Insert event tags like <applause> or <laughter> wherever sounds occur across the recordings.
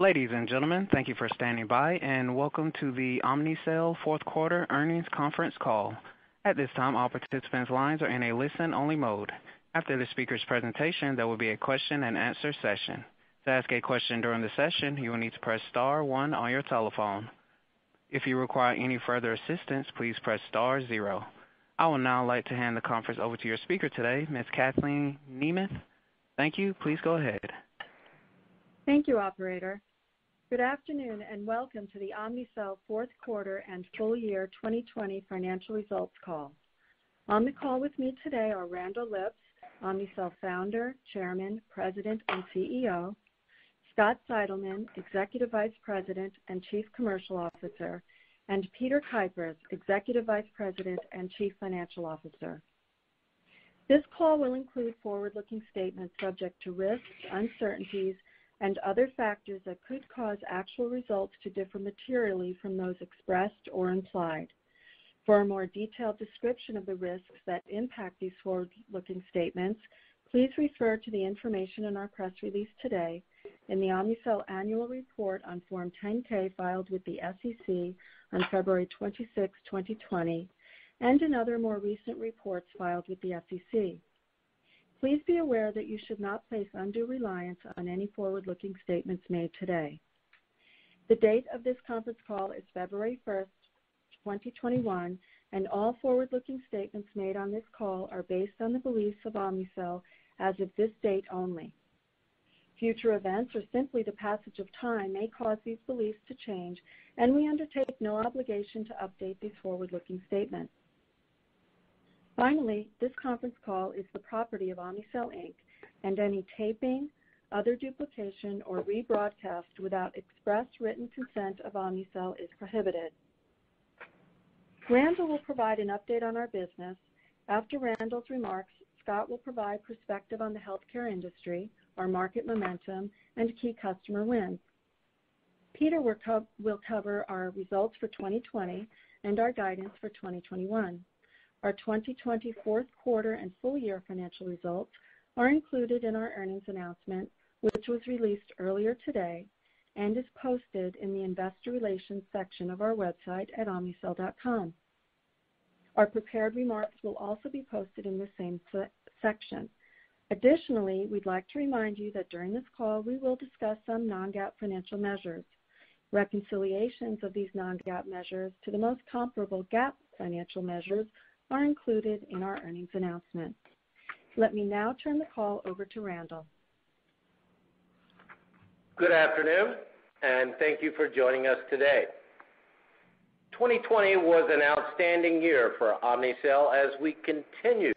Ladies and gentlemen, thank you for standing by, and welcome to the Omnicell fourth quarter earnings conference call. At this time, all participants' lines are in a listen-only mode. After the speaker's presentation, there will be a question-and-answer session. To ask a question during the session, you will need to press star one on your telephone. If you require any further assistance, please press star zero. I would now like to hand the conference over to your speaker today, Ms. Kathleen Nemeth. Thank you. Please go ahead. Thank you, operator. Good afternoon, and welcome to the Omnicell fourth quarter and full year 2020 financial results call. On the call with me today are Randall Lipps, Omnicell Founder, Chairman, President, and CEO, Scott Seidelmann, Executive Vice President and Chief Commercial Officer, and Peter Kuipers, Executive Vice President and Chief Financial Officer. This call will include forward-looking statements subject to risks, uncertainties, other factors that could cause actual results to differ materially from those expressed or implied. For a more detailed description of the risks that impact these forward-looking statements, please refer to the information in our press release today, in the Omnicell annual report on Form 10-K filed with the SEC on February 26, 2020, and in other more recent reports filed with the SEC. Please be aware that you should not place undue reliance on any forward-looking statements made today. The date of this conference call is February 1st, 2021, and all forward-looking statements made on this call are based on the beliefs of Omnicell as of this date only. Future events or simply the passage of time may cause these beliefs to change, and we undertake no obligation to update these forward-looking statements. Finally, this conference call is the property of Omnicell, Inc., and any taping, other duplication, or rebroadcast without express written consent of Omnicell is prohibited. Randall will provide an update on our business. After Randall's remarks, Scott will provide perspective on the healthcare industry, our market momentum, and key customer wins. Peter will cover our results for 2020 and our guidance for 2021. Our 2020 fourth quarter and full year financial results are included in our earnings announcement, which was released earlier today and is posted in the investor relations section of our website at omnicell.com. Our prepared remarks will also be posted in the same section. Additionally, we'd like to remind you that during this call, we will discuss some non-GAAP financial measures. Reconciliations of these non-GAAP measures to the most comparable GAAP financial measures are included in our earnings announcement. Let me now turn the call over to Randall. Good afternoon, and thank you for joining us today. 2020 was an outstanding year for Omnicell as we continued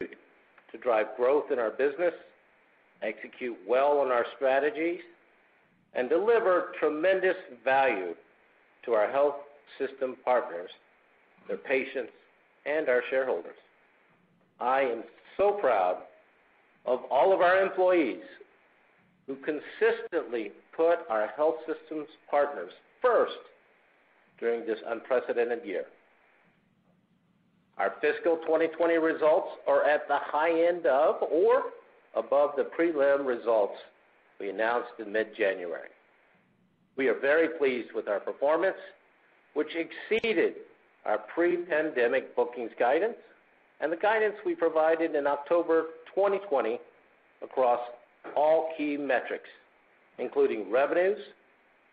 to drive growth in our business, execute well on our strategies, and deliver tremendous value to our health system partners, their patients, and our shareholders. I am so proud of all of our employees who consistently put our health systems partners first during this unprecedented year. Our fiscal 2020 results are at the high end of or above the prelim results we announced in mid-January. We are very pleased with our performance, which exceeded our pre-pandemic bookings guidance and the guidance we provided in October 2020 across all key metrics, including revenues,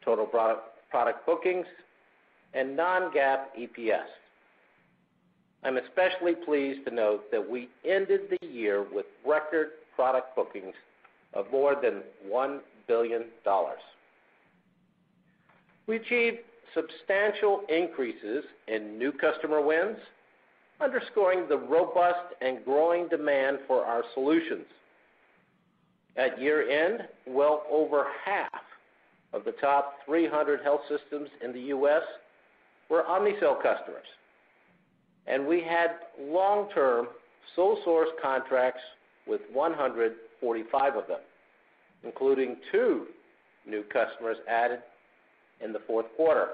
total product bookings, and non-GAAP EPS. I'm especially pleased to note that we ended the year with record product bookings of more than $1 billion. We achieved substantial increases in new customer wins, underscoring the robust and growing demand for our solutions. At year-end, well over half of the top 300 health systems in the U.S. were Omnicell customers, and we had long-term sole source contracts with 145 of them, including two new customers added in the fourth quarter.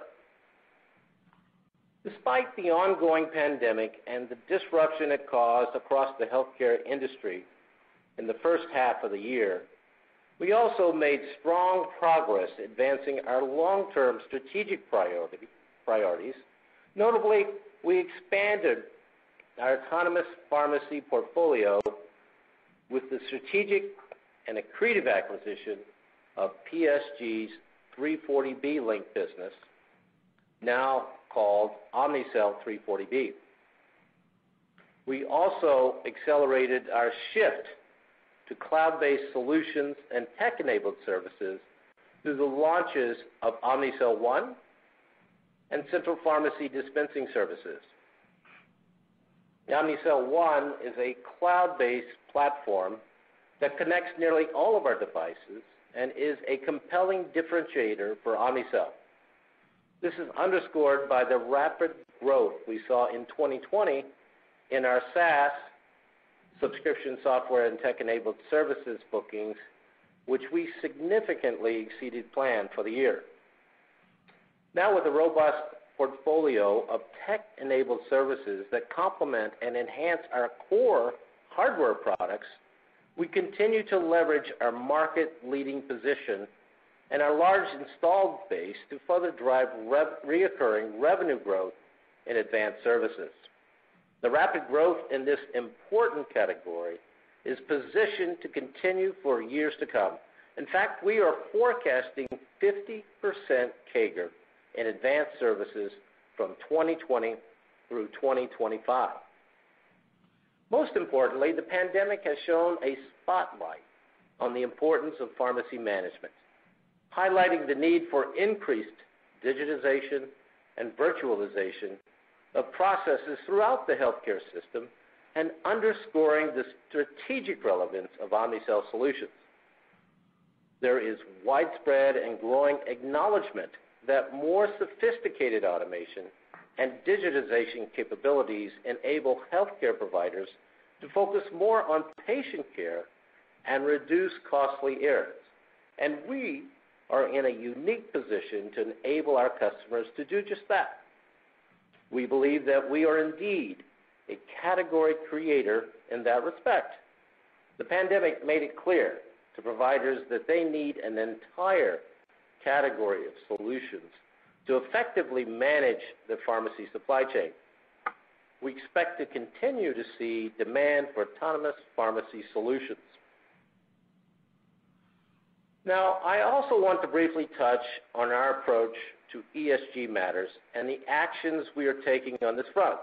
Despite the ongoing pandemic and the disruption it caused across the healthcare industry in the first half of the year, We also made strong progress advancing our long-term strategic priorities. Notably, we expanded our Autonomous Pharmacy portfolio with the strategic and accretive acquisition of PSG's 340B Link business, now called Omnicell 340B. We also accelerated our shift to cloud-based solutions and tech-enabled services through the launches of Omnicell One and Central Pharmacy Dispensing Services. Omnicell One is a cloud-based platform that connects nearly all of our devices and is a compelling differentiator for Omnicell. This is underscored by the rapid growth we saw in 2020 in our SaaS, subscription software and tech-enabled services bookings, which we significantly exceeded plan for the year. Now with a robust portfolio of tech-enabled services that complement and enhance our core hardware products, we continue to leverage our market-leading position and our large installed base to further drive reoccurring revenue growth in advanced services. The rapid growth in this important category is positioned to continue for years to come. In fact, we are forecasting 50% CAGR in advanced services from 2020 through 2025. Most importantly, the pandemic has shone a spotlight on the importance of pharmacy management, highlighting the need for increased digitization and virtualization of processes throughout the healthcare system and underscoring the strategic relevance of Omnicell solutions. There is widespread and growing acknowledgment that more sophisticated automation and digitization capabilities enable healthcare providers to focus more on patient care and reduce costly errors. And We are in a unique position to enable our customers to do just that. We believe that we are indeed a category creator in that respect. The pandemic made it clear to providers that they need an entire category of solutions to effectively manage the pharmacy supply chain. We expect to continue to see demand for Autonomous Pharmacy solutions. I also want to briefly touch on our approach to ESG matters and the actions we are taking on this front.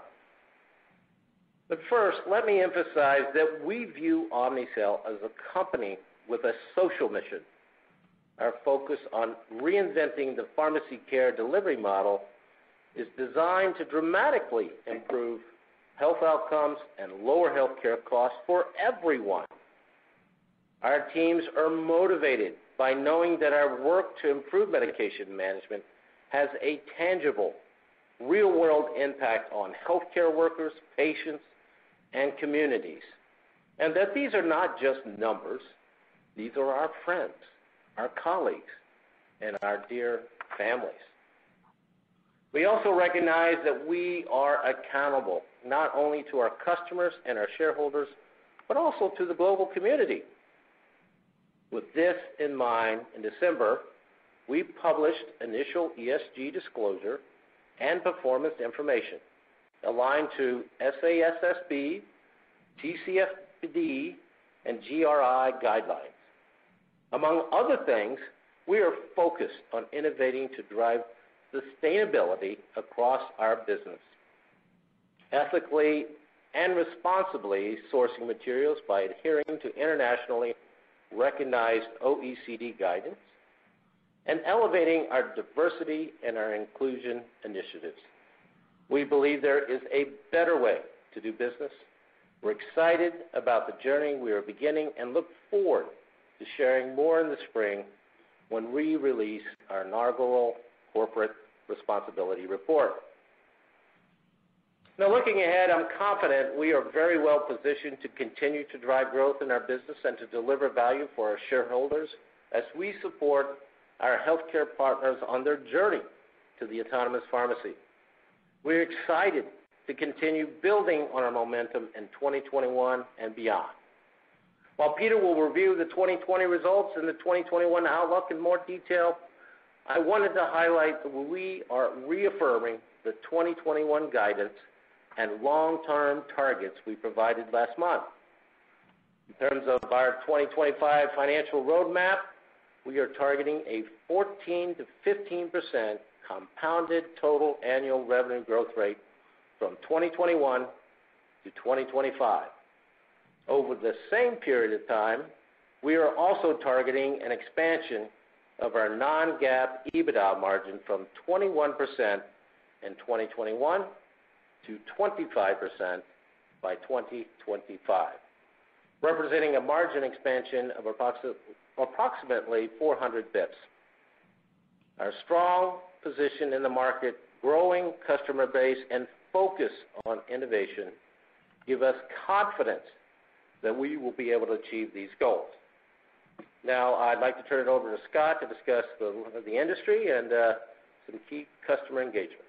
First, let me emphasize that we view Omnicell as a company with a social mission. Our focus on reinventing the pharmacy care delivery model is designed to dramatically improve health outcomes and lower healthcare costs for everyone. Our teams are motivated by knowing that our work to improve medication management has a tangible, real-world impact on healthcare workers, patients, and communities, and that these are not just numbers. These are our friends, our colleagues, and our dear families. We also recognize that we are accountable not only to our customers and our shareholders, but also to the global community. With this in mind, in December, we published initial ESG disclosure and performance information aligned to SASB, TCFD, and GRI guidelines. Among other things, we are focused on innovating to drive sustainability across our business, ethically and responsibly sourcing materials by adhering to internationally recognized OECD guidance, and elevating our diversity and our inclusion initiatives. We believe there is a better way to do business. We're excited about the journey we are beginning and look forward to sharing more in the spring when we release our inaugural corporate responsibility report. Now, looking ahead, I'm confident we are very well positioned to continue to drive growth in our business and to deliver value for our shareholders as we support our healthcare partners on their journey to the Autonomous Pharmacy. We're excited to continue building on our momentum in 2021 and beyond. While Peter will review the 2020 results and the 2021 outlook in more detail, I wanted to highlight that we are reaffirming the 2021 guidance and long-term targets we provided last month. In terms of our 2025 financial roadmap, we are targeting a 14%-15% compounded total annual revenue growth rate from 2021 to 2025. Over the same period of time, we are also targeting an expansion of our non-GAAP EBITDA margin from 21% in 2021 to 25% by 2025, representing a margin expansion of approximately 400 basis points. Our strong position in the market, growing customer base, and focus on innovation give us confidence that we will be able to achieve these goals. Now, I'd like to turn it over to Scott to discuss the industry and uh, some key customer engagements.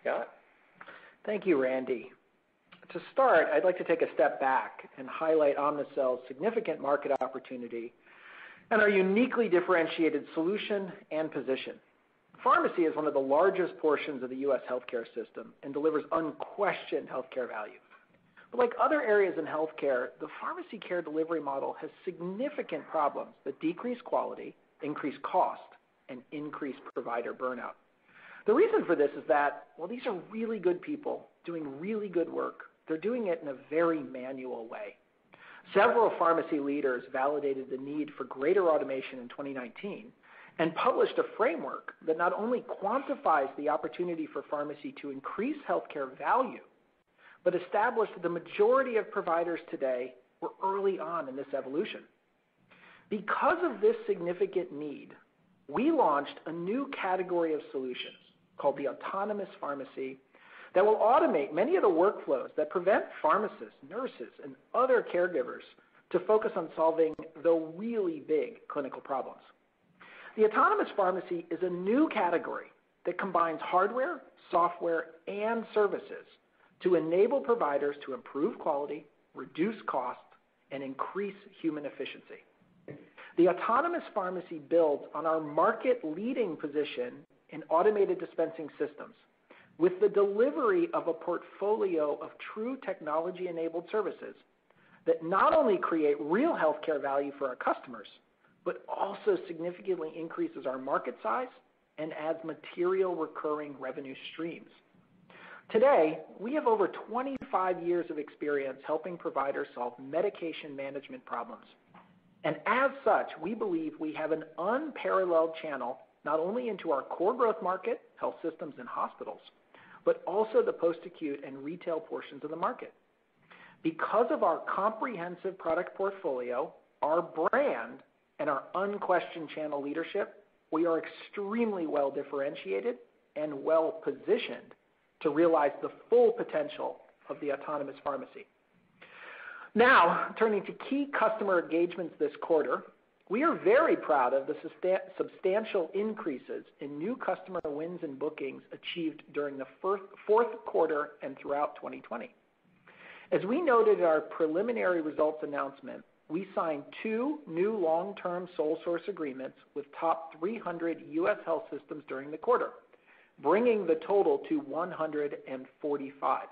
Scott? Thank you, Randy. To start, I'd like to take a step back and highlight Omnicell's significant market opportunity and our uniquely differentiated solution and position. Pharmacy is one of the largest portions of the U.S. healthcare system and delivers unquestioned healthcare value. But like other areas in healthcare, the pharmacy care delivery model has significant problems that decrease quality, increase cost, and increase provider burnout. The reason for this is that, while these are really good people doing really good work, they're doing it in a very manual way. Several pharmacy leaders validated the need for greater automation in 2019 and published a framework that not only quantifies the opportunity for pharmacy to increase healthcare value, but established that the majority of providers today were early on in this evolution. Because of this significant need, we launched a new category of solutions called the Autonomous Pharmacy that will automate many of the workflows that prevent pharmacists, nurses, and other caregivers to focus on solving the really big clinical problems. The Autonomous Pharmacy is a new category that combines hardware, software, and services to enable providers to improve quality, reduce cost, and increase human efficiency. The Autonomous Pharmacy builds on our market-leading position in automated dispensing systems with the delivery of a portfolio of true technology-enabled services that not only create real healthcare value for our customers, but also significantly increases our market size and adds material recurring revenue streams. Today, we have over 25 years of experience helping providers solve medication management problems. And as such, we believe we have an unparalleled channel, not only into our core growth market, health systems and hospitals, but also the post-acute and retail portions of the market. Because of our comprehensive product portfolio, our brand, and our unquestioned channel leadership, we are extremely well-differentiated and well-positioned to realize the full potential of the Autonomous Pharmacy. Now, turning to key customer engagements this quarter. We are very proud of the substantial increases in new customer wins and bookings achieved during the fourth quarter and throughout 2020. As we noted in our preliminary results announcement, we signed two new long-term sole source agreements with top 300 U.S. health systems during the quarter, bringing the total to 145.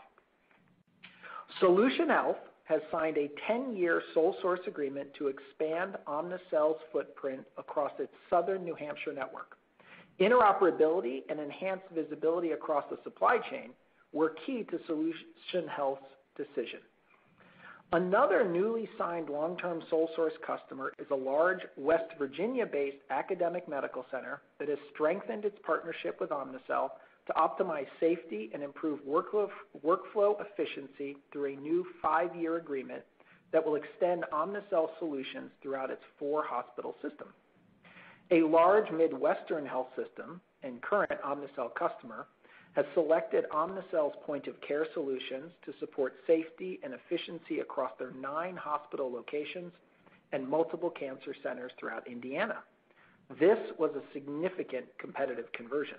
Solution Health has signed a 10-year sole source agreement to expand Omnicell's footprint across its Southern New Hampshire network. Interoperability and enhanced visibility across the supply chain were key to Solution Health's decision. Another newly signed long-term sole source customer is a large West Virginia-based academic medical center that has strengthened its partnership with Omnicell to optimize safety and improve workflow efficiency through a new five-year agreement that will extend Omnicell solutions throughout its four-hospital system. A large Midwestern health system and current Omnicell customer has selected Omnicell's point-of-care solutions to support safety and efficiency across their nine hospital locations and multiple cancer centers throughout Indiana. This was a significant competitive conversion.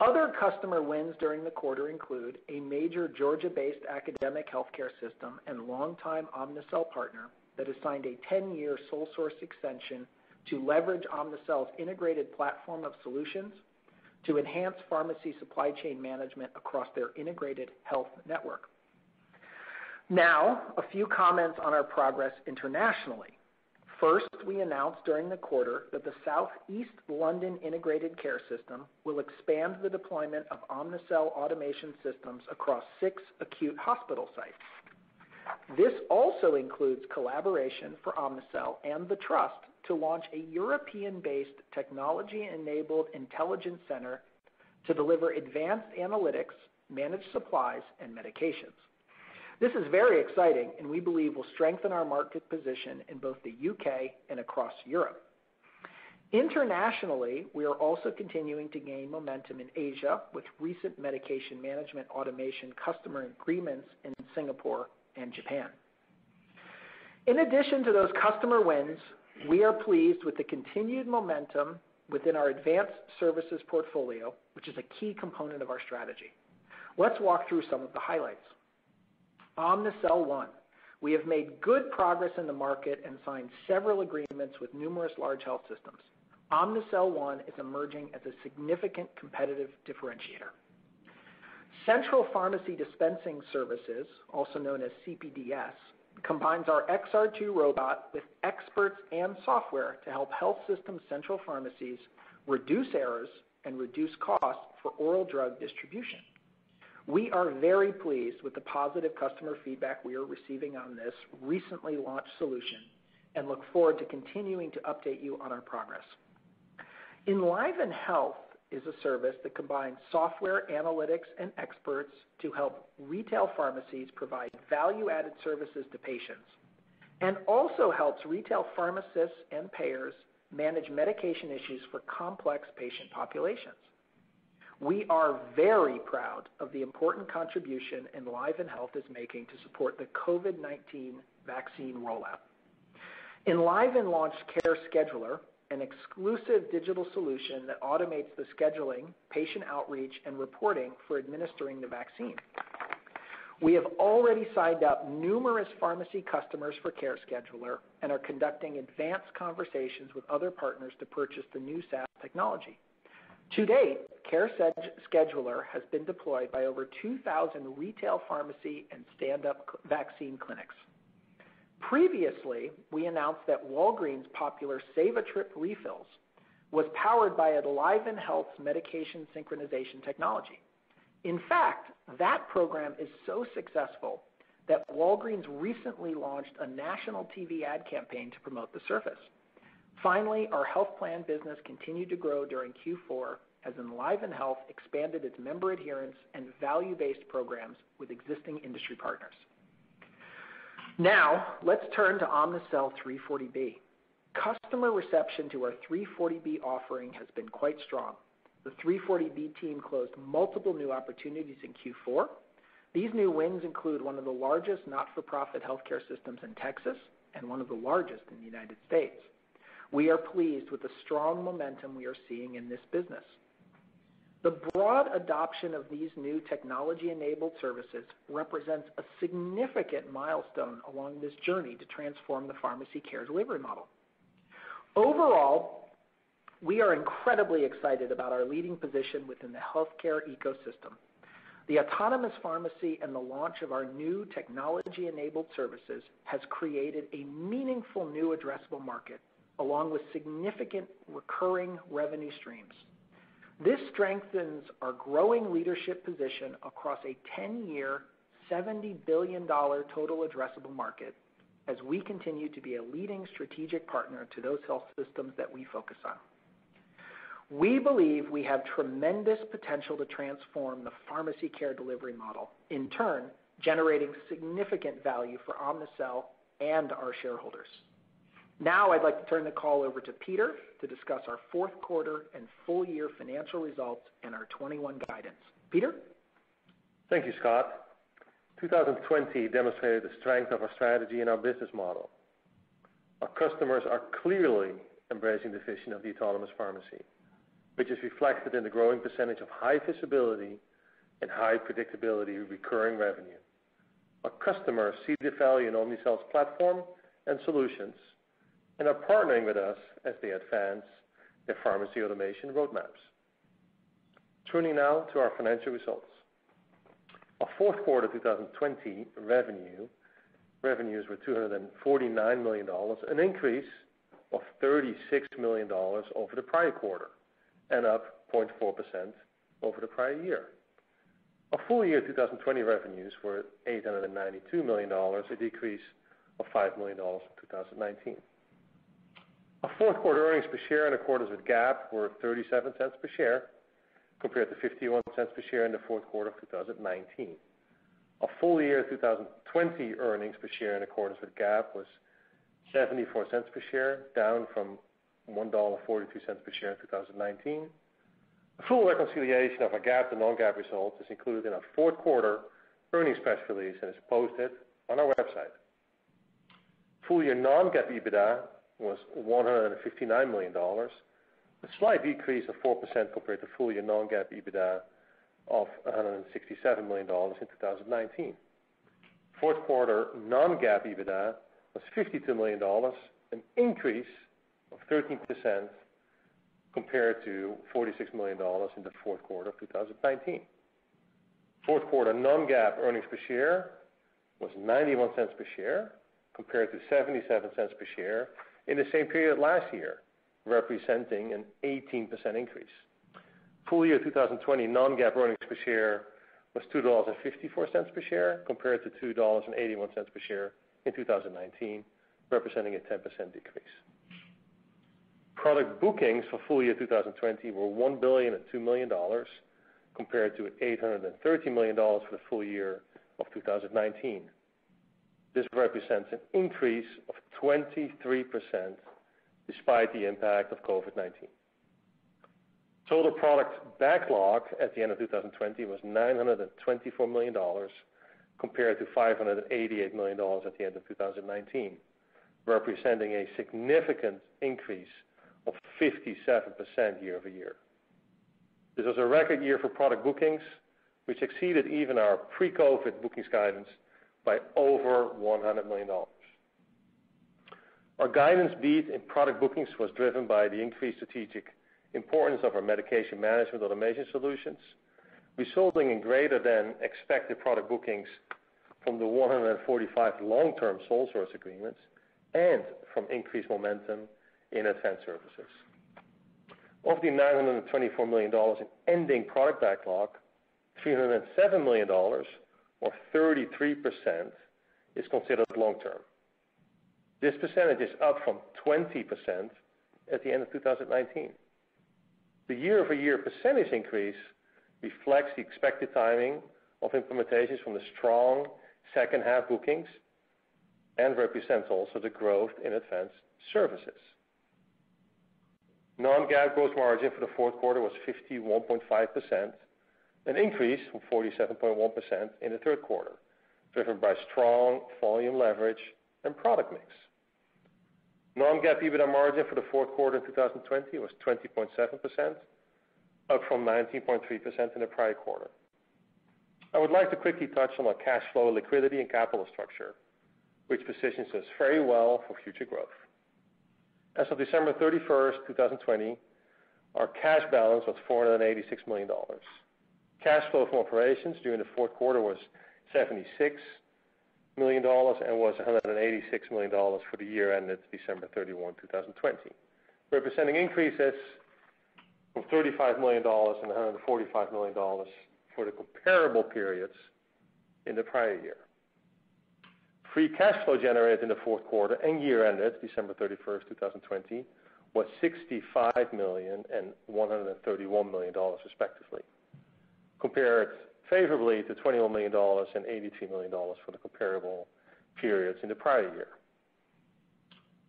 Other customer wins during the quarter include a major Georgia-based academic healthcare system and longtime Omnicell partner that has signed a 10-year sole source extension to leverage Omnicell's integrated platform of solutions to enhance pharmacy supply chain management across their integrated health network. Now, a few comments on our progress internationally. First, we announced during the quarter that the Southeast London Integrated Care System will expand the deployment of Omnicell automation systems across six acute hospital sites. This also includes collaboration for Omnicell and the Trust to launch a European-based technology-enabled intelligence center to deliver advanced analytics, managed supplies, and medications. This is very exciting, and we believe will strengthen our market position in both the U.K. and across Europe. Internationally, we are also continuing to gain momentum in Asia with recent medication management automation customer agreements in Singapore and Japan. In addition to those customer wins, we are pleased with the continued momentum within our advanced services portfolio, which is a key component of our strategy. Let's walk through some of the highlights. Omnicell One. We have made good progress in the market and signed several agreements with numerous large health systems. Omnicell One is emerging as a significant competitive differentiator. Central Pharmacy Dispensing Services, also known as CPDS, combines our XR2 robot with experts and software to help health system central pharmacies reduce errors and reduce costs for oral drug distribution. We are very pleased with the positive customer feedback we are receiving on this recently launched solution and look forward to continuing to update you on our progress. EnlivenHealth is a service that combines software analytics and experts to help retail pharmacies provide value-added services to patients and also helps retail pharmacists and payers manage medication issues for complex patient populations. We are very proud of the important contribution EnlivenHealth is making to support the COVID-19 vaccine rollout. Enliven launched Care Scheduler, an exclusive digital solution that automates the scheduling, patient outreach, and reporting for administering the vaccine. We have already signed up numerous pharmacy customers for Care Scheduler and are conducting advanced conversations with other partners to purchase the new SaaS technology. To date, CareScheduler has been deployed by over 2,000 retail pharmacy and stand-up vaccine clinics. Previously, we announced that Walgreens' popular Save a Trip Refills was powered by EnlivenHealth's medication synchronization technology. In fact, that program is so successful that Walgreens recently launched a national TV ad campaign to promote the service. Finally, our health plan business continued to grow during Q4 as EnlivenHealth expanded its member adherence and value-based programs with existing industry partners. Now, let's turn to Omnicell 340B. Customer reception to our 340B offering has been quite strong. The 340B team closed multiple new opportunities in Q4. These new wins include one of the largest not-for-profit healthcare systems in Texas and one of the largest in the United States. We are pleased with the strong momentum we are seeing in this business. The broad adoption of these new technology-enabled services represents a significant milestone along this journey to transform the pharmacy care delivery model. Overall, we are incredibly excited about our leading position within the healthcare ecosystem. The Autonomous Pharmacy and the launch of our new technology-enabled services has created a meaningful new addressable market, along with significant recurring revenue streams. This strengthens our growing leadership position across a 10-year, $70 billion total addressable market as we continue to be a leading strategic partner to those health systems that we focus on. We believe we have tremendous potential to transform the pharmacy care delivery model, in turn, generating significant value for Omnicell and our shareholders. Now I'd like to turn the call over to Peter to discuss our fourth quarter and full year financial results and our 2021 guidance. Peter? Thank you, Scott. 2020 demonstrated the strength of our strategy and our business model. Our customers are clearly embracing the vision of the Autonomous Pharmacy, which is reflected in the growing percentage of high visibility and high predictability recurring revenue. Our customers see the value in Omnicell's platform and solutions and are partnering with us as they advance their pharmacy automation roadmaps. Turning now to our financial results. Our fourth quarter 2020 revenues were $249 million, an increase of $36 million over the prior quarter and up 0.4% over the prior year. Our full year 2020 revenues were $892 million, a decrease of $5 million from 2019. Our fourth quarter earnings per share in accordance with GAAP were $0.37 per share, compared to $0.51 per share in the fourth quarter of 2019. Our full year 2020 earnings per share in accordance with GAAP was $0.74 per share, down from $1.42 per share in 2019. A full reconciliation of our GAAP to non-GAAP results is included in our fourth quarter earnings press release and is posted on our website. Full year non-GAAP EBITDA was $159 million, a slight decrease of 4% compared to full year non-GAAP EBITDA of $167 million in 2019. Fourth quarter non-GAAP EBITDA was $52 million, an increase of 13% compared to $46 million in the fourth quarter of 2019. Fourth quarter non-GAAP earnings per share was $0.91 per share, compared to $0.77 per share in the same period last year, representing an 18% increase. Full year 2020 non-GAAP earnings per share was $2.54 per share, compared to $2.81 per share in 2019, representing a 10% decrease. Product bookings for full year 2020 were $1.002 billion, compared to $830 million for the full year of 2019. This represents an increase of 23% despite the impact of COVID-19. Total product backlog at the end of 2020 was $924 million, compared to $588 million at the end of 2019, representing a significant increase of 57% year-over-year. This was a record year for product bookings, which exceeded even our pre-COVID bookings guidance by over $100 million. Our guidance beat in product bookings was driven by the increased strategic importance of our medication management automation solutions, resulting in greater than expected product bookings from the 145 long-term sole source agreements and from increased momentum in advanced services. Of the $924 million in ending product backlog, $307 million, or 33%, is considered long-term. This percentage is up from 20% at the end of 2019. The year-over-year percentage increase reflects the expected timing of implementations from the strong second half bookings and represents also the growth in advanced services. Non-GAAP gross margin for the fourth quarter was 51.5%, an increase from 47.1% in the third quarter, driven by strong volume leverage and product mix. Non-GAAP EBITDA margin for the fourth quarter of 2020 was 20.7%, up from 19.3% in the prior quarter. I would like to quickly touch on our cash flow, liquidity, and capital structure, which positions us very well for future growth. As of December 31st, 2020, our cash balance was $486 million. Cash flow from operations during the fourth quarter was $76 million and was $186 million for the year ended December 31, 2020, representing increases of $35 million and $145 million for the comparable periods in the prior year. Free cash flow generated in the fourth quarter and year ended December 31st, 2020, was $65 million and $131 million respectively, compared favorably to $21 million and $83 million for the comparable periods in the prior year.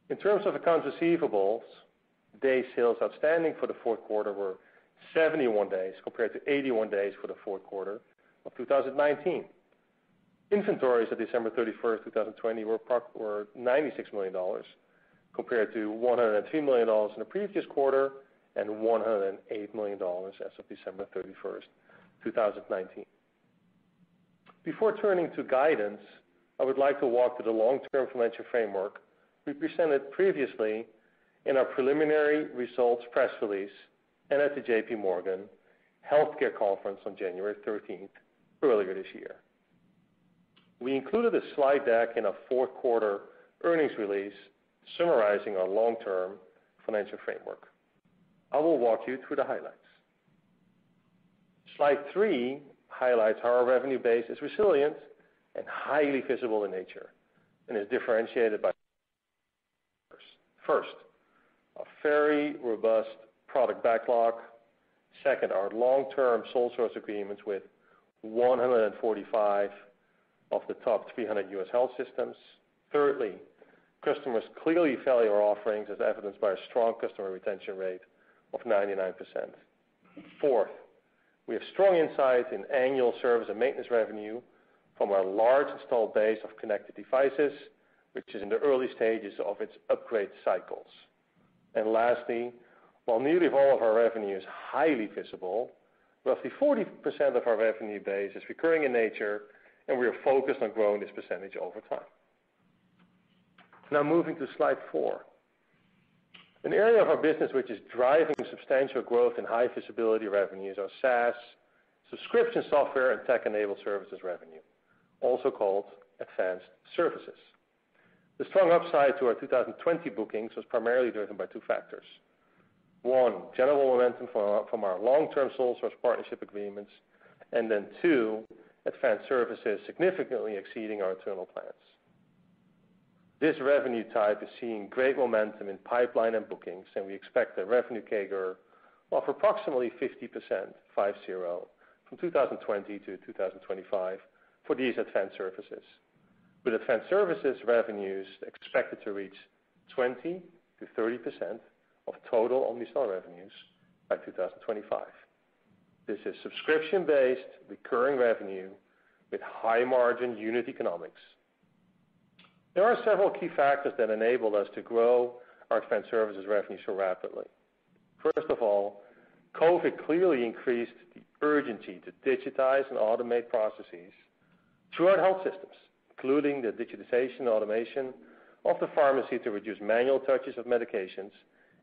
In terms of accounts receivables, day sales outstanding for the fourth quarter were 71 days compared to 81 days for the fourth quarter of 2019. Inventories at December 31st, 2020, were $96 million compared to $103 million in the previous quarter and $108 million as of December 31st, 2019. Before turning to guidance, I would like to walk through the long-term financial framework we presented previously in our preliminary results press release and at the J.P. Morgan Healthcare Conference on January 13th earlier this year. We included a slide deck in our fourth quarter earnings release summarizing our long-term financial framework. I will walk you through the highlights. Slide three highlights how our revenue base is resilient and highly visible in nature and is differentiated by first, a very robust product backlog. Second, our long-term sole source agreements with 145 of the top 300 U.S. health systems. Thirdly, customers clearly value our offerings as evidenced by a strong customer retention rate of 99%. Fourth, we have strong insight in annual service and maintenance revenue from our large installed base of connected devices, which is in the early stages of its upgrade cycles. And lastly, while nearly all of our revenue is highly visible, roughly 40% of our revenue base is recurring in nature, and we are focused on growing this percentage over time. Now moving to slide four. An area of our business which is driving substantial growth in high visibility revenues are SaaS, subscription software, and tech-enabled services revenue, also called advanced services. The strong upside to our 2020 bookings was primarily driven by two factors. One, general momentum from our long-term sole source partnership agreements, and then two, advanced services significantly exceeding our internal plans. This revenue type is seeing great momentum in pipeline and bookings, and we expect a revenue CAGR of approximately 50%, five zero, from 2020 to 2025 for these advanced services. With advanced services revenues expected to reach 20%-30% of total Omnicell revenues by 2025. This is subscription-based recurring revenue with high margin unit economics. There are several key factors that enabled us to grow our advanced services revenue so rapidly. First of all, COVID clearly increased the urgency to digitize and automate processes throughout health systems, including the digitization and automation of the pharmacy to reduce manual touches of medications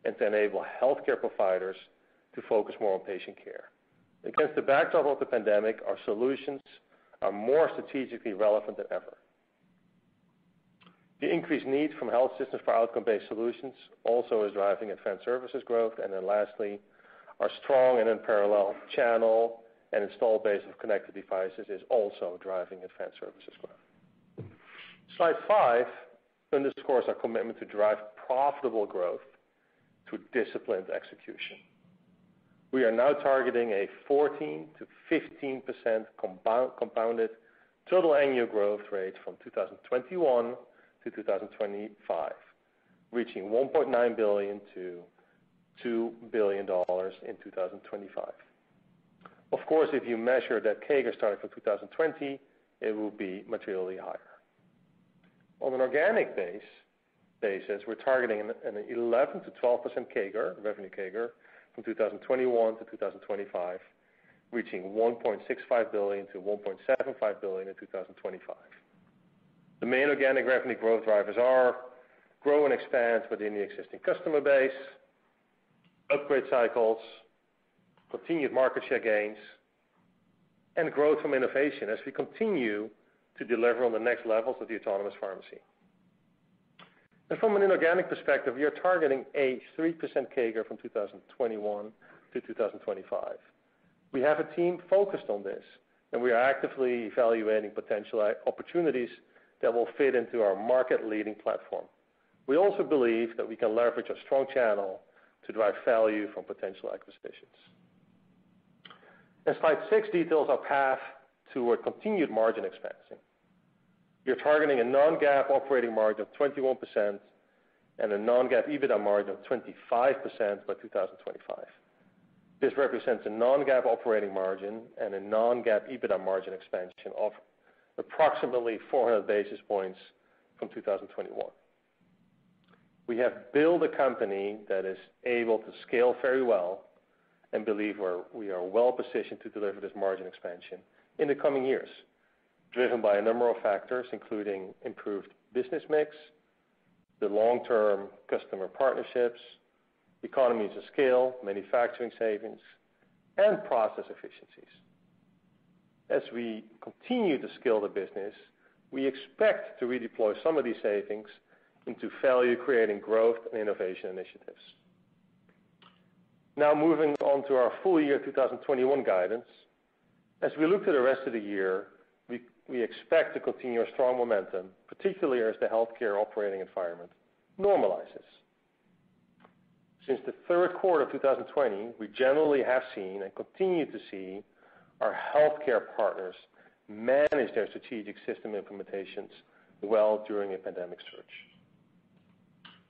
and to enable healthcare providers to focus more on patient care. Against the backdrop of the pandemic, our solutions are more strategically relevant than ever. The increased need from health systems for outcome-based solutions also is driving advanced services growth. And then lastly, our strong and unparalleled channel and install base of connected devices is also driving advanced services growth. Slide five underscores our commitment to drive profitable growth through disciplined execution. We are now targeting a 14%-15% compounded total annual growth rate from 2021 to 2025, reaching $1.9 billion-$2 billion in 2025 Of course, if you measure that CAGR starting from 2020, it will be materially higher. On an organic base basis, we're targeting an 11%-12% CAGR, revenue CAGR, from 2021 to 2025, reaching $1.65 billion-$1.75 billion in 2025. The main organic revenue growth drivers are grow and expand within the existing customer base, upgrade cycles, continued market share gains, and growth from innovation as we continue to deliver on the next levels of the Autonomous Pharmacy. From an inorganic perspective, we are targeting a 3% CAGR from 2021 to 2025. We have a team focused on this, and we are actively evaluating potential opportunities that will fit into our market-leading platform. We also believe that we can leverage a strong channel to drive value from potential acquisitions. And slide six details our path toward continued margin expansion. We are targeting a non-GAAP operating margin of 21% and a non-GAAP EBITDA margin of 25% by 2025. This represents a non-GAAP operating margin and a non-GAAP EBITDA margin expansion of approximately 400 basis points from 2021. We have built a company that is able to scale very well and believe we are well-positioned to deliver this margin expansion in the coming years, driven by a number of factors, including improved business mix, the long-term customer partnerships, economies of scale, manufacturing savings, and process efficiencies. As we continue to scale the business, we expect to redeploy some of these savings into value-creating growth and innovation initiatives. Now moving on to our full year 2021 guidance. As we look to the rest of the year, we expect to continue our strong momentum, particularly as the healthcare operating environment normalizes. Since the third quarter of 2020, we generally have seen and continue to see our healthcare partners manage their strategic system implementations well during a pandemic surge.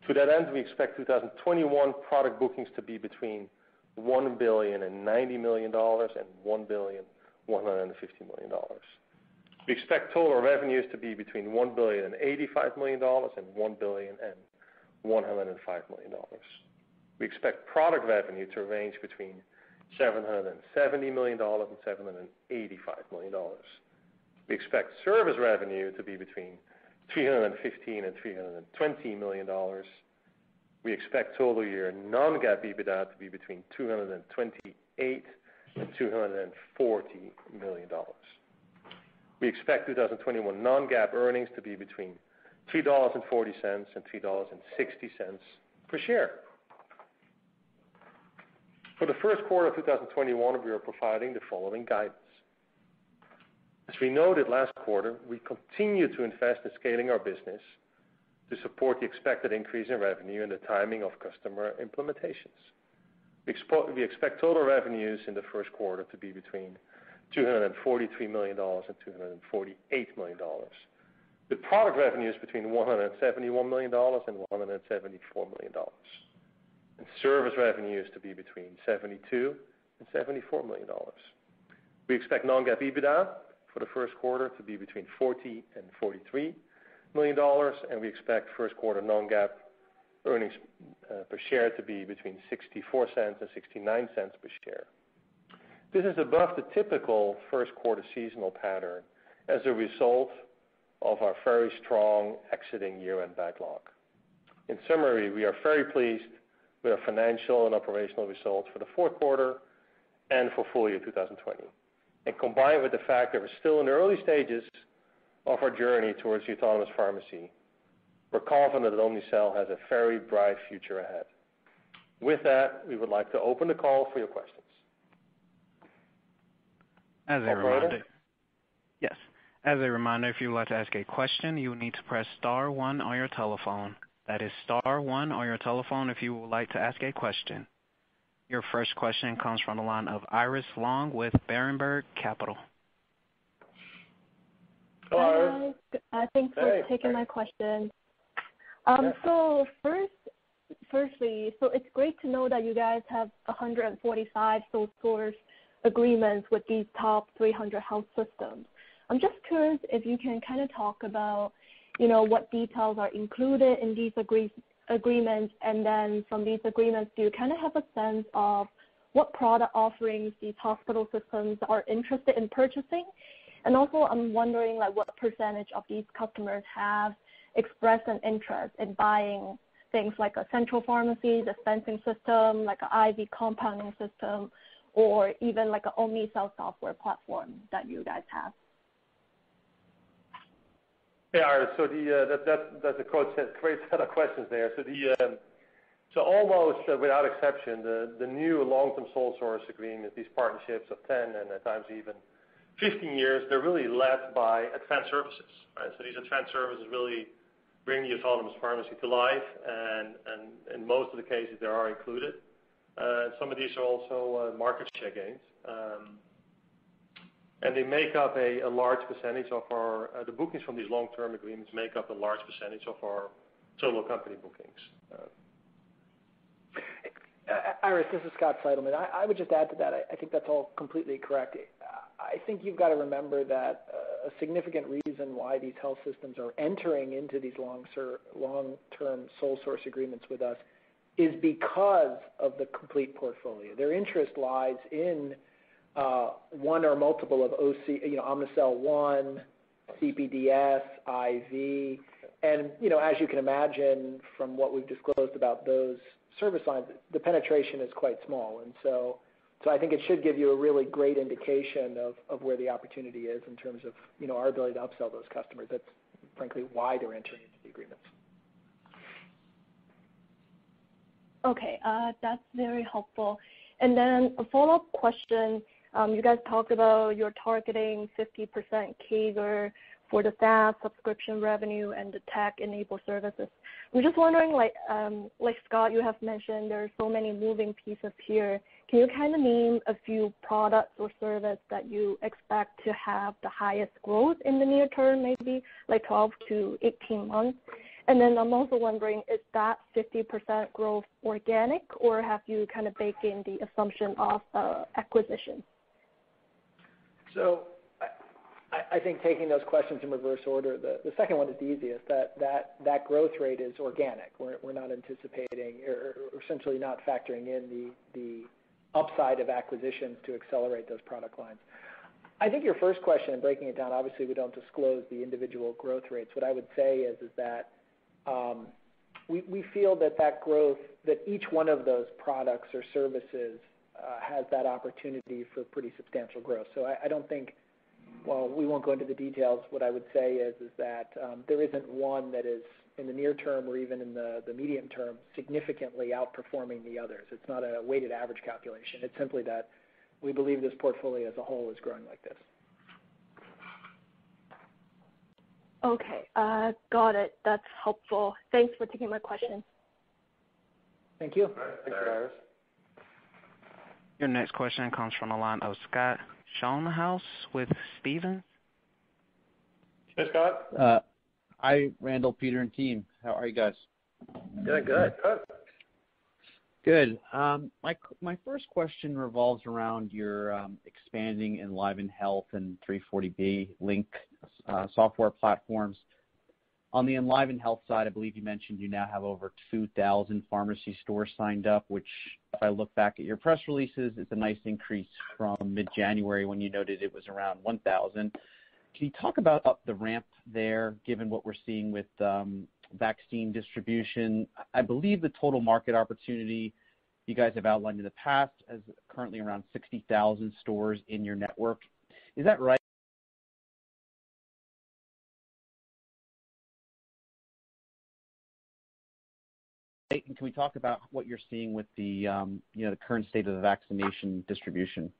To that end, we expect 2021 product bookings to be between $1.09 billion and $1.15 billion. We expect total revenues to be between $1.085 billion and $1.105 billion. We expect product revenue to range between $770 million and $785 million. We expect service revenue to be between $315 million and $320 million. We expect total year non-GAAP EBITDA to be between $228 million and $240 million. We expect 2021 non-GAAP earnings to be between $3.40 and $3.60 per share. For the first quarter of 2021, we are providing the following guidance. As we noted last quarter, we continue to invest in scaling our business to support the expected increase in revenue and the timing of customer implementations. We expect total revenues in the first quarter to be between $243 million and $248 million, with product revenues between $171 million and $174 million, and service revenues to be between $72 million and $74 million. We expect non-GAAP EBITDA for the first quarter to be between $40 million and $43 million, and we expect first quarter non-GAAP earnings uh, per share to be between $0.64 and $0.69 per share. This is above the typical first quarter seasonal pattern as a result of our very strong exiting year-end backlog. In summary, we are very pleased with our financial and operational results for the fourth quarter and for full year 2020. Combined with the fact that we're still in the early stages of our journey towards the Autonomous Pharmacy, we're confident that Omnicell has a very bright future ahead. With that, we would like to open the call for your questions. As a reminder. Operator? Yes. As a reminder, if you would like to ask a question, you will need to press star one on your telephone. That is star one on your telephone if you would like to ask a question. Your first question comes from the line of Iris Long with Berenberg Capital. Hello. Hi. Uh, thanks for taking my question. Um, so, firstly, so it's great to know that you guys have 145 sole source agreements with these top 300 health systems. I'm just curious if you can kind of talk about what details are included in these agreements, and then from these agreements, do you kind of have a sense of what product offerings these hospital systems are interested in purchasing? And also, I'm wondering like, what percentage of these customers have expressed an interest in buying things like a central pharmacy dispensing system, like an IV compounding system, or even like an Omnicell software platform that you guys have. Yeah, Iris. Uh, that's a <laughs> great set of questions there. So the um almost uh, without exception, the new long-term sole source agreement, these partnerships of 10 and at times even 15 years, they're really led by advanced services. So these advanced services really bring the Autonomous Pharmacy to life, and in most of the cases, they are included. Uh, some of these are also market share gains. Um, The bookings from these long-term agreements make up a large percentage of our total company bookings. Uh, Iris, this is Scott Seidelmann. I would just add to that, I think that's all completely correct. I think you've got to remember that uh, a significant reason why these health systems are entering into these long-term sole source agreements with us is because of the complete portfolio. Their interest lies in Uh, one or multiple of OC, you know, Omnicell One, CPDS, IV, And, you know, As you can imagine from what we've disclosed about those service lines, the penetration is quite small. And so so I think it should give you a really great indication of where the opportunity is in terms of you know, our ability to upsell those customers. That's frankly why they're entering into the agreements. Okay. Uh, that's very helpful. And then a follow-up question. You guys talked about you're targeting 50% CAGR for the SaaS subscription revenue and the tech-enabled services. I'm just wondering, like um like Scott, you have mentioned there are so many moving pieces here. Can you kind of name a few products or service that you expect to have the highest growth in the near term, maybe like 12-18 months? And then I'm also wondering, is that 50% growth organic, or have you kind of baked in the assumption of acquisition? I I think taking those questions in reverse order, the second one is the easiest. That growth rate is organic. We're we're not anticipating or essentially not factoring in the the upside of acquisitions to accelerate those product lines. I think your first question, breaking it down, obviously, we don't disclose the individual growth rates. What I would say is is that um, we we feel that that growth, that each one of those products or services has that opportunity for pretty substantial growth. So I don't think, while we won't go into the details, what I would say is that um, there isn't one that is, in the near term or even in the medium term, significantly outperforming the others. It's not a weighted average calculation. It's simply that we believe this portfolio as a whole is growing like this. Okay. Uh, got it. That's helpful. Thanks for taking my question. Thank you. All right. Thanks, Iris. Your next question comes from the line of Scott Schoenhaus with Stephens. Hey, Scott. Uh, hi, Randall, Peter, and team. How are you guys? Doing good. Good. Good. Um, my first question revolves around your um, expanding EnlivenHealth and 340B Link uh, software platforms. On the EnlivenHealth side, I believe you mentioned you now have over 2,000 pharmacy stores signed up, which, if I look back at your press releases, is a nice increase from mid-January when you noted it was around 1,000. Can you talk about the ramp there, given what we're seeing with um, vaccine distribution? I believe the total market opportunity you guys have outlined in the past is currently around 60,000 stores in your network. Is that right? Can we talk about what you're seeing with the um you know the current state of the vaccination distribution?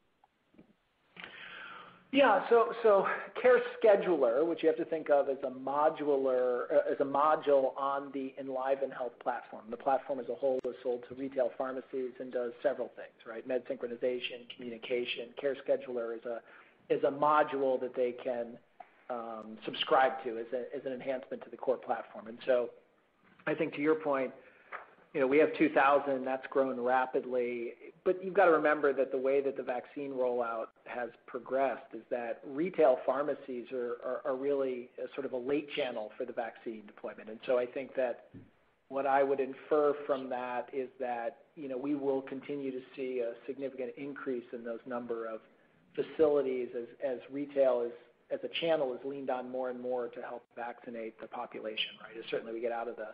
Yeah. so care scheduler, which you have to think of as a modular uh as a module on the EnlivenHealth platform. The platform as a whole is sold to retail pharmacies and does several things, right? Med synchronization, communication. CareScheduler is a is a module that they can subscribe to as an enhancement to the core platform. And so I think to your point, we have 2,000, that's grown rapidly. But you've got to remember that the way that the vaccine rollout has progressed is that retail pharmacies are really sort of a late channel for the vaccine deployment. And so I think that what I would infer from that is that you know, we will continue to see a significant increase in those number of facilities as retail is as a channel is leaned on more and more to help vaccinate the population, right? As certainly we get out of the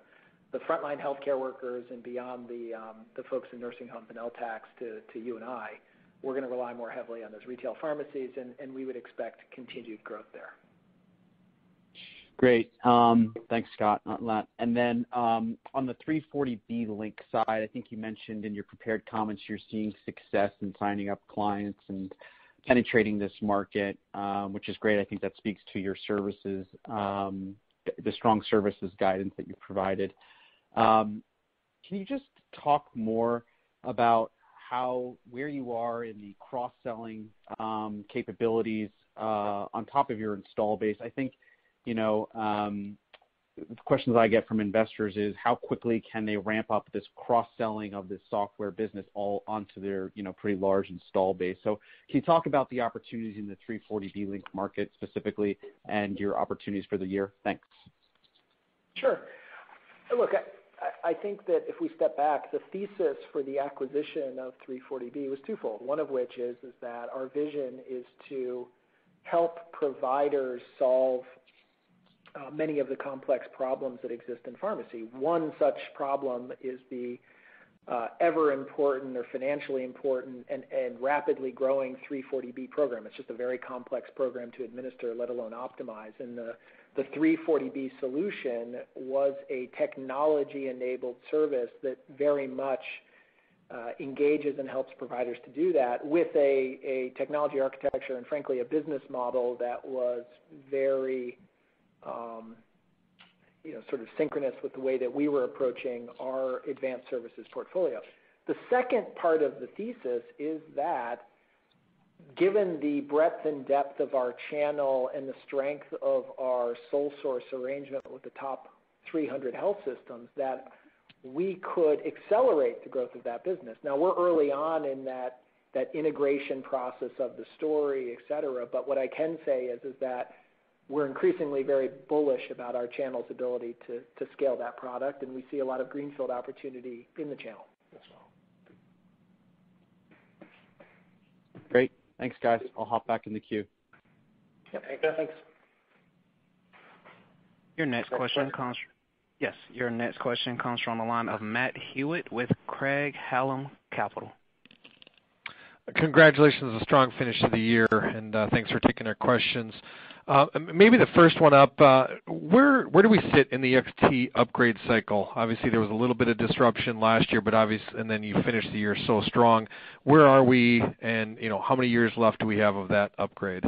frontline healthcare workers and beyond the um, folks in nursing homes and LTACs to you and I, we're going to rely more heavily on those retail pharmacies, and we would expect continued growth there. Great. Um, thanks, Scott, on that. Um, on the 340B Link side, I think you mentioned in your prepared comments you're seeing success in signing up clients and penetrating this market, which is great. I think that speaks to your services, the strong services guidance that you provided. Um, can you just talk more about how where you are in the cross-selling um, capabilities uh, on top of your install base? I think you know, um the questions I get from investors is how quickly can they ramp up this cross-selling of this software business all onto their you know, pretty large install base. So can you talk about the opportunities in the 340B Link market specifically and your opportunities for the year? Thanks. Sure. Look, I think that if we step back, the thesis for the acquisition of 340B was twofold. One of which is that our vision is to help providers solve uh, many of the complex problems that exist in pharmacy. One such problem is the uh, ever important or financially important and rapidly growing 340B program. It's just a very complex program to administer, let alone optimize. The 340B solution was a technology-enabled service that very much engages and helps providers to do that with a technology architecture and frankly, a business model that was very um you know sort of synchronous with the way that we were approaching our advanced services portfolio. The second part of the thesis is that given the breadth and depth of our channel and the strength of our sole source arrangement with the top 300 health systems, that we could accelerate the growth of that business. Now, we're early on in that that integration process of the story, et cetera. But what I can say is is that we're increasingly very bullish about our channel's ability to to scale that product, and we see a lot of greenfield opportunity in the channel as well. Great. Thanks, guys. I'll hop back in the queue. Yep. Thanks. Your next question comes Yes, your next question comes from the line of Matt Hewitt with Craig-Hallum Capital. Congratulations on a strong finish to the year, and uh, thanks for taking our questions. Uh, maybe the first one up, uh, where where do we sit in the XT upgrade cycle? Obviously, there was a little bit of disruption last year, and then you finished the year so strong. Where are we, and you know how many years left do we have of that upgrade?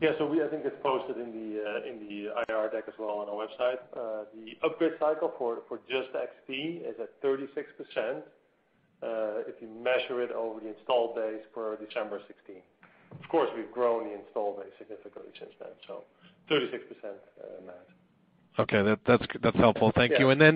Yeah. So we I think it's posted in the uh in the IR deck as well on our website. Uh, the upgrade cycle for just XT is at 36%, if you measure it over the installed base for December 2016. Of course, we've grown the install base significantly since then. so 36%, uh, Matt. Okay. That's helpful. Thank you. Yeah.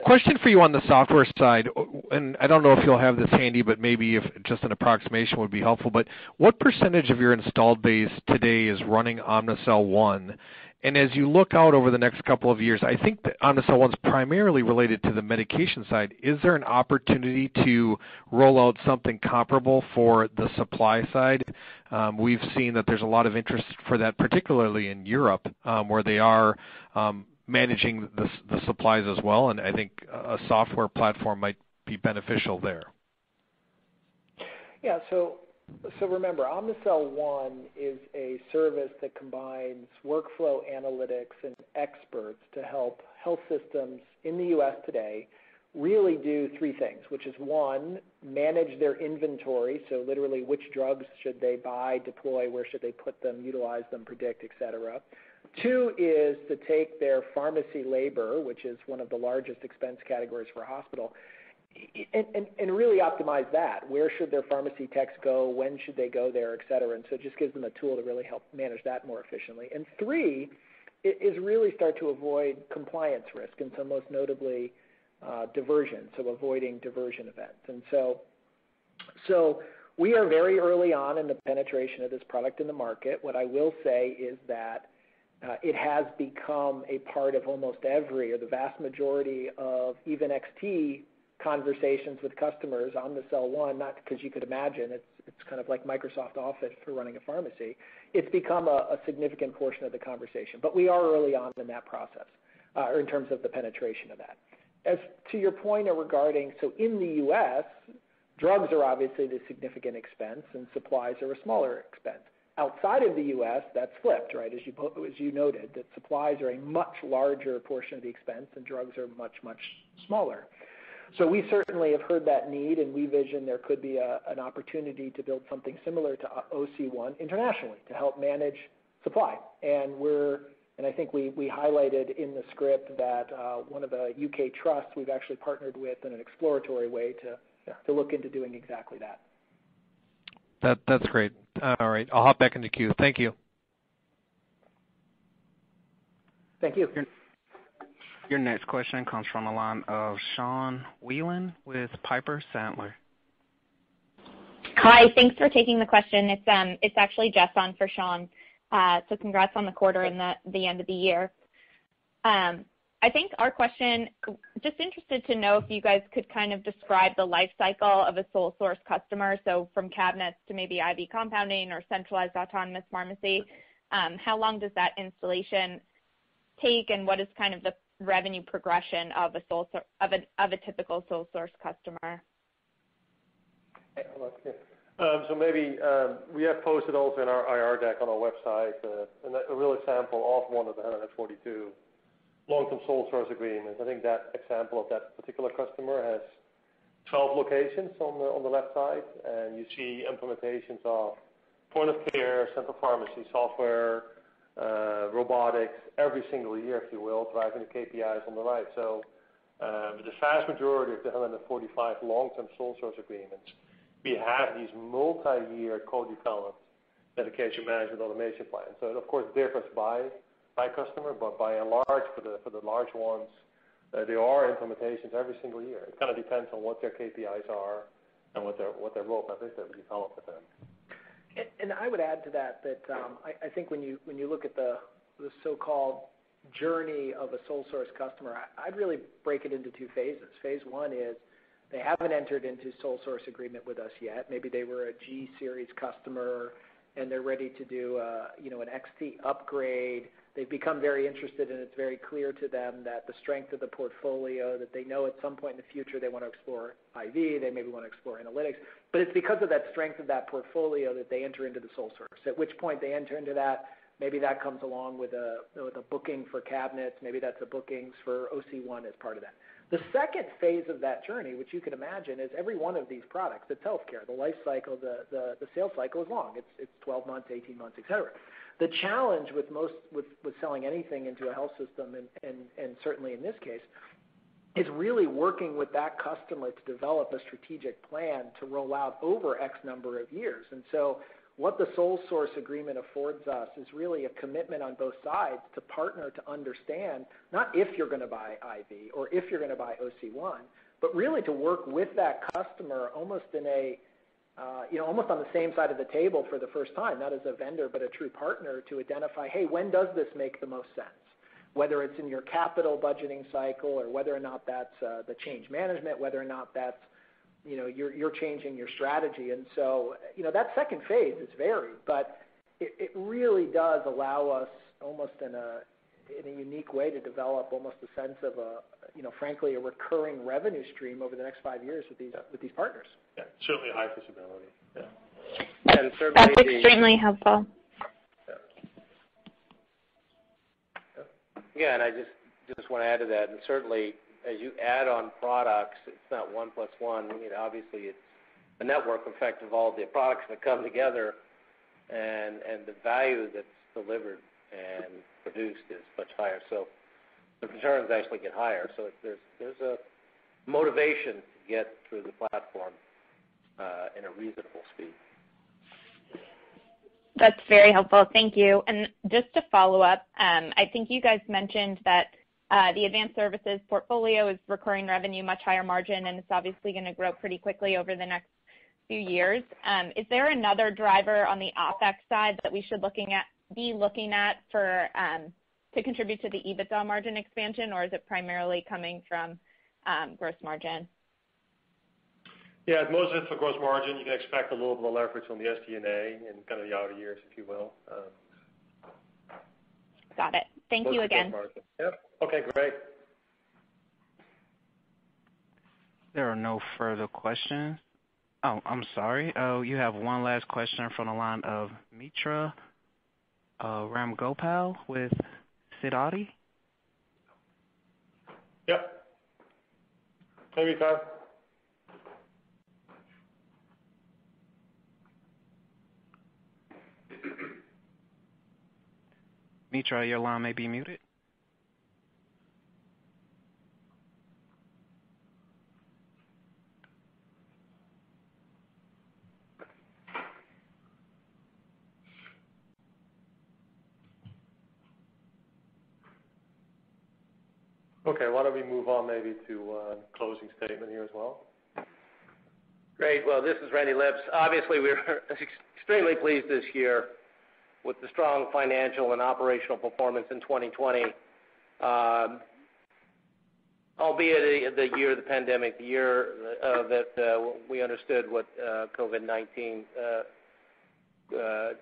Question for you on the software side, and I don't know if you'll have this handy, but maybe if just an approximation would be helpful, but what percentage of your installed base today is running Omnicell One? And as you look out over the next couple of years, I think that Omnicell One's primarily related to the medication side. Is there an opportunity to roll out something comparable for the supply side? Um, we've seen that there's a lot of interest for that, particularly in Europe, um, where they are um, managing the supplies as well, and I think a software platform might be beneficial there. Yeah. So remember, Omnicell One is a service that combines workflow analytics and experts to help health systems in the U.S. today really do three things, which is, one, manage their inventory, so literally which drugs should they buy, deploy, where should they put them, utilize them, predict, et cetera. Two is to take their pharmacy labor, which is one of the largest expense categories for a hospital, and really optimize that. Where should their pharmacy techs go? When should they go there, et cetera. And so it just gives them a tool to really help manage that more efficiently. And Three is really start to avoid compliance risk, and so most notably, uh, diversion, so avoiding diversion events. And so so we are very early on in the penetration of this product in the market. What I will say is that uh, it has become a part of almost every, or the vast majority of even XT conversations with customers on the Omnicell One, not because you could imagine, it's kind of like Microsoft Office for running a pharmacy. It's become a significant portion of the conversation. But we are early on in that process, uh, or in terms of the penetration of that. As to your point regarding, so in the U.S., drugs are obviously the significant expense, and supplies are a smaller expense. Outside of the U.S., that's flipped, right? As you, as you noted, that supplies are a much larger portion of the expense and drugs are much, much smaller. So we certainly have heard that need, and we vision there could be an opportunity to build something similar to uh, OC One internationally to help manage supply. And we're and I think we highlighted in the script that uh, one of the U.K. trusts we've actually partnered with in an exploratory way to look into doing exactly that. That's great. All right. I'll hop back in the queue. Thank you. Thank you. Your next question comes from the line of Sean Wieland with Piper Sandler. Hi. Thanks for taking the question. It's um, actually Jess on for Sean. Uh so congrats on the quarter and the the end of the year. Um, I think our question, just interested to know if you guys could kind of describe the life cycle of a sole source customer, so from cabinets to maybe IV compounding or centralized autonomous pharmacy. Um, how long does that installation take, and what is kind of the revenue progression of a typical sole source customer? Um so maybe we have posted also in our IR deck on our website a real example of one of the 142 long-term sole source agreements. I think that example of that particular customer has 12 locations on the left side, and you see implementations of point of care, central pharmacy software, robotics every single year, if you will, driving the KPIs on the right. So uh the vast majority of the 145 long-term sole source agreements, we have these multi-year co-developed medication management automation plans. So it of course differs by by customer, but by and large, for the large ones, there are implementations every single year. It kind of depends on what their KPIs are and what their what their roadmap is that we develop with them. I would add to that that um I think when you look at the so-called journey of a sole source customer, I'd really break it into two phases. Phase one is they haven't entered into sole source agreement with us yet. Maybe they were a G-Series customer, and they're ready to do a, you know, an XT upgrade. They've become very interested, and it's very clear to them that the strength of the portfolio, that they know at some point in the future they want to explore IV, they maybe want to explore analytics. But it's because of that strength of that portfolio that they enter into the sole source. At which point they enter into that, maybe that comes along with a booking for cabinets, maybe that's a bookings for OC1 as part of that. The second phase of that journey, which you can imagine, is every one of these products, it's healthcare. The life cycle, the the sales cycle is long. It's it's 12 months, 18 months, et cetera. The challenge with most with, with selling anything into a health system, and and, and certainly in this case, is really working with that customer to develop a strategic plan to roll out over X number of years. What the sole source agreement affords us is really a commitment on both sides to partner to understand, not if you're going to buy IV or if you're going to buy OC1, but really to work with that customer almost in a uh, you know, almost on the same side of the table for the first time, not as a vendor, but a true partner to identify, hey, when does this make the most sense? Whether it's in your capital budgeting cycle or whether or not that's the change management, whether or not you're you're changing your strategy. And so, you know, that second phase is varied, but it really does allow us almost in a unique way to develop almost a sense of, a, you know, frankly, a recurring revenue stream over the next five years with these yeah. with these partners. Yeah. Certainly high visibility. Yeah. That's extremely helpful. Yeah. And I just just want to add to that, and certainly as you add on products, it's not one plus one. Obviously, it's a network effect of all the products that come together, and the value that's delivered and produced is much higher. So the returns actually get higher. So there's a motivation to get through the platform uh, in a reasonable speed. That's very helpful. Thank you. And just to follow up, um, I think you guys mentioned that Uh, the advanced services portfolio is recurring revenue, much higher margin, and it's obviously going to grow pretty quickly over the next few years. Um, is there another driver on the OpEx side that we should be looking at for um, to contribute to the EBITDA margin expansion, or is it primarily coming from um, gross margin? Yeah. Most of it's for gross margin. You can expect a little bit of leverage on the SG&A in kind of the outer years, if you will. Got it. Thank you again. Yep. Okay, great. There are no further questions. Oh, I'm sorry. You have one last question from the line of Mitra uh Ramgopal with Sidoti. Yep. Hey, Mitra. Mitra, your line may be muted. Okay. Why don't we move on maybe to uh, closing statement here as well? Great. Well, this is Randy Lipps. Obviously, we're <laughs> extremely pleased this year with the strong financial and operational performance in 2020. Um, albeit the year of the pandemic, the year uh, that uh, we understood what COVID-19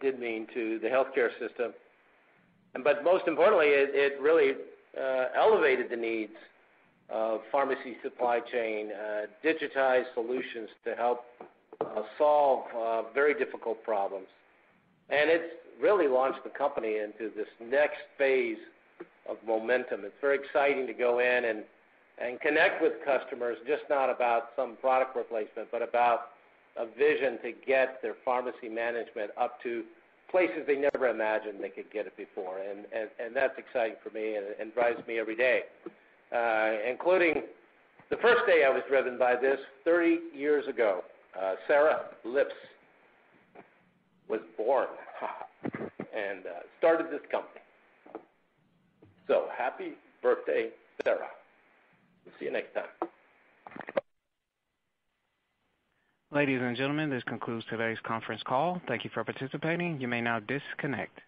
did mean to the healthcare system. And but most importantly, it really Uh, elevated the needs of pharmacy supply chain, uh, digitized solutions to help uh, solve very difficult problems. And it's really launched the company into this next phase of momentum. It's very exciting to go in and connect with customers, just not about some product replacement, but about a vision to get their pharmacy management up to places they never imagined they could get it before. And that's exciting for me and drives me every day, uh, including the first day I was driven by this 30 years ago. Uh, Sarah Lips was born <laughs> and uh, started this company. So happy birthday, Sarah. We'll see you next time. Ladies and gentlemen, this concludes today's conference call. Thank you for participating. You may now disconnect.